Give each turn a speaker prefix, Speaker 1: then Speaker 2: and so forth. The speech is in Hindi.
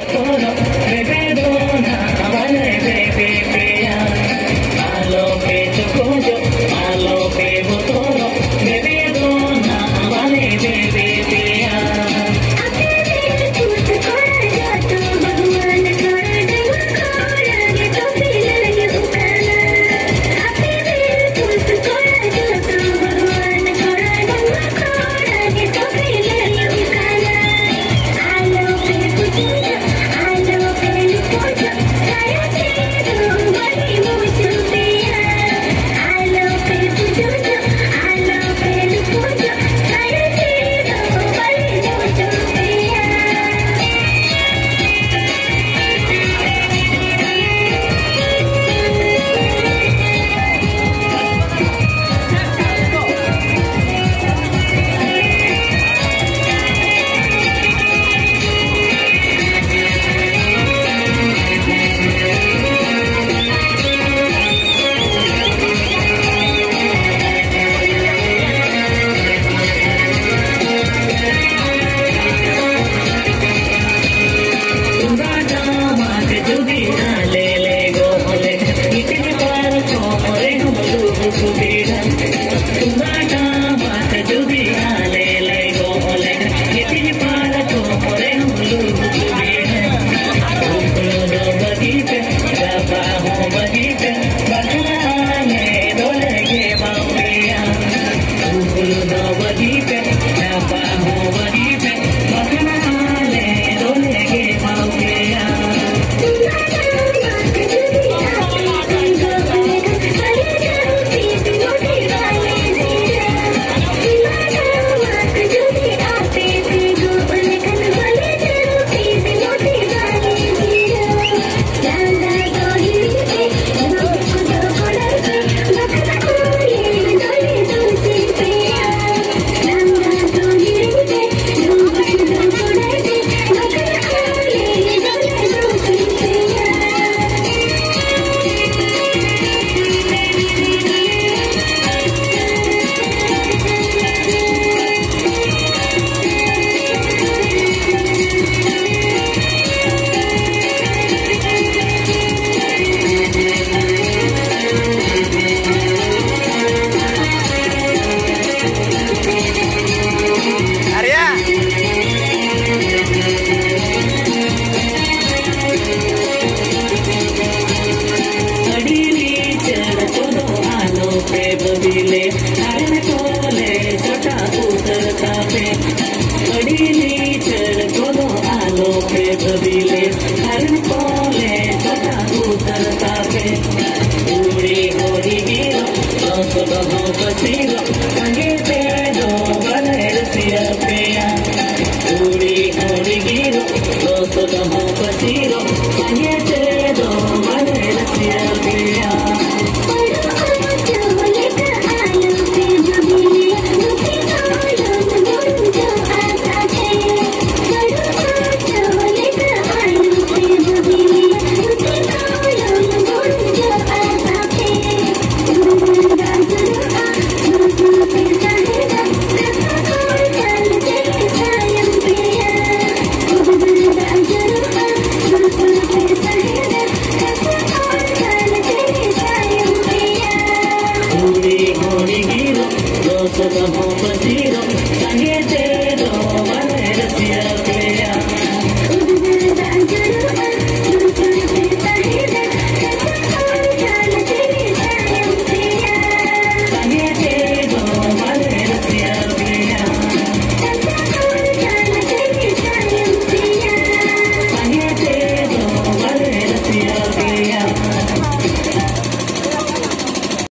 Speaker 1: Yeah. to be पे बबिले हर कोले जटा उतरता पे बड़ी नीचर दोनों आलो पे बबिले हर कोले जटा उतरता पे पूरी होरी गिरो तो सुबह बसीरो todos convencidos, valientes.